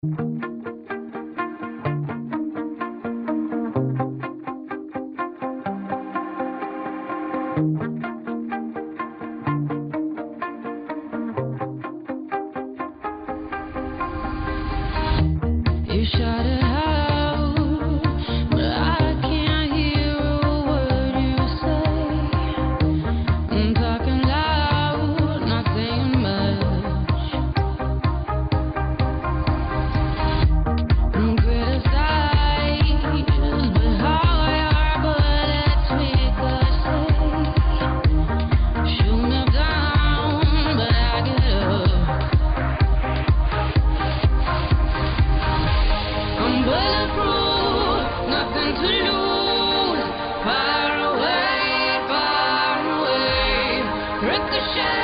You shot it. Ricochet!